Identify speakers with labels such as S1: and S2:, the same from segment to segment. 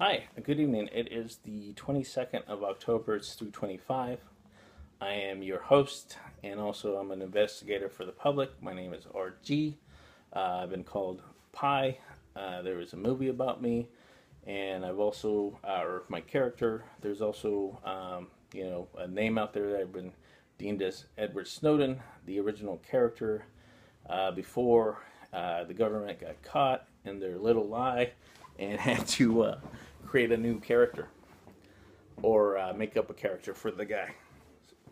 S1: Hi, good evening. It is the 22nd of October. It's 325. I am your host, and also I'm an investigator for the public. My name is RG. Uh, I've been called Pi. Uh, there is a movie about me, and I've also, uh, or my character, there's also, um, you know, a name out there that I've been deemed as Edward Snowden, the original character, uh, before uh, the government got caught in their little lie and had to uh, create a new character or uh, make up a character for the guy.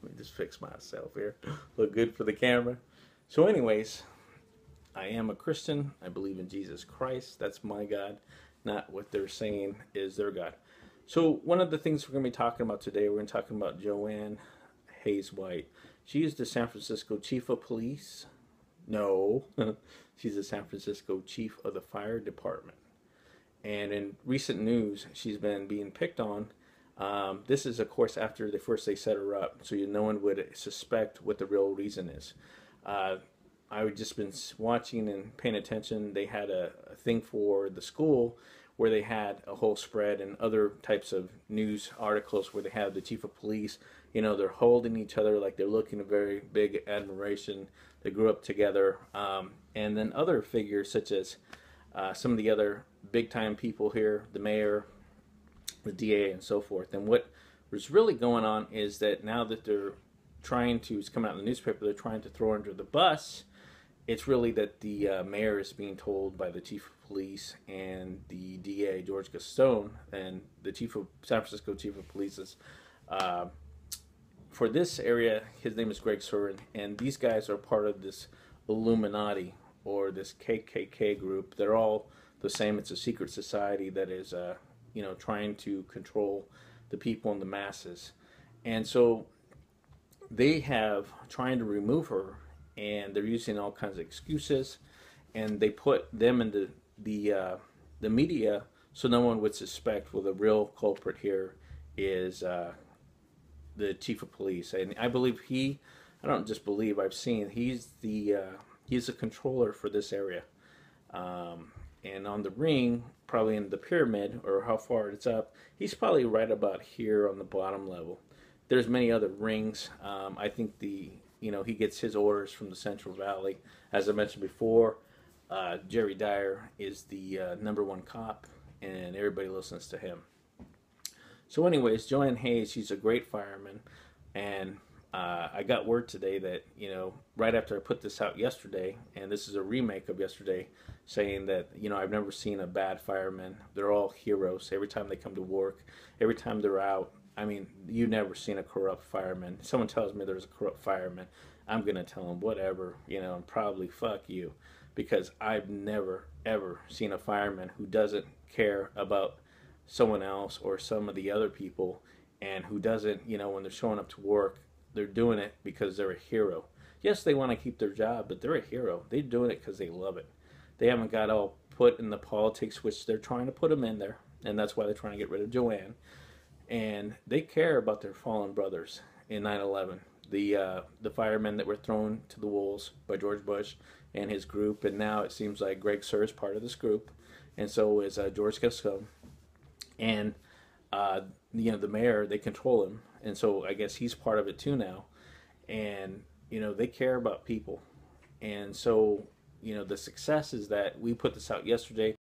S1: Let me just fix myself here. Look good for the camera. So, anyways, I am a Christian. I believe in Jesus Christ. That's my God, not what they're saying is their God. So, one of the things we're going to be talking about today, we're going to talk about Joanne Hayes White. She is the San Francisco Chief of Police. No, she's the San Francisco Chief of the Fire Department. And in recent news, she's been being picked on. Um, this is, of course, after the first they set her up, so you, no one would suspect what the real reason is. Uh, I've just been watching and paying attention. They had a, a, thing for the school where they had a whole spread and other types of news articles where they have the chief of police. You know, they're holding each other like they're looking a very big admiration. They grew up together, um, and then other figures such as uh, some of the other big time people here, the mayor, the DA, and so forth. And what was really going on is that now that they're trying to, it's coming out in the newspaper, they're trying to throw under the bus. It's really that the uh, mayor is being told by the chief of police and the DA, George Gascon, and the chief of San Francisco chief of police is. Uh, for this area, his name is Greg Suhr, and these guys are part of this Illuminati or this KKK group. They're all the same. It's a secret society that is, uh, you know, trying to control the people and the masses. And so they have trying to remove her, and they're using all kinds of excuses, and they put them in the the uh, the media so no one would suspect. Well, the real culprit here is uh, the chief of police, and I believe he. I don't just believe. I've seen he's the uh, he's the controller for this area. Um, and on the ring, probably in the pyramid or how far it's up, he's probably right about here on the bottom level. There's many other rings. Um, I think the you know he gets his orders from the Central Valley. As I mentioned before, uh, Jerry Dyer is the uh, number one cop, and everybody listens to him. So, anyways, Joanne Hayes, she's a great fireman, and uh, I got word today that you know right after I put this out yesterday, and this is a remake of yesterday, saying that you know I've never seen a bad fireman. They're all heroes. Every time they come to work, every time they're out. I mean, you've never seen a corrupt fireman. Someone tells me there's a corrupt fireman, I'm gonna tell them whatever, you know, and probably fuck you, because I've never ever seen a fireman who doesn't care about someone else or some of the other people, and who doesn't, you know, when they're showing up to work, they're doing it because they're a hero. Yes, they want to keep their job, but they're a hero. They're doing it because they love it. They haven't got all put in the politics, which they're trying to put them in there, and that's why they're trying to get rid of Joanne. And they care about their fallen brothers in 9/11. The uh, the firemen that were thrown to the wolves by George Bush and his group, and now it seems like Greg Suhr is part of this group, and so is uh, George Gascon. And uh, you know the mayor, they control him, and so I guess he's part of it too now. And you know they care about people, and so you know the success is that we put this out yesterday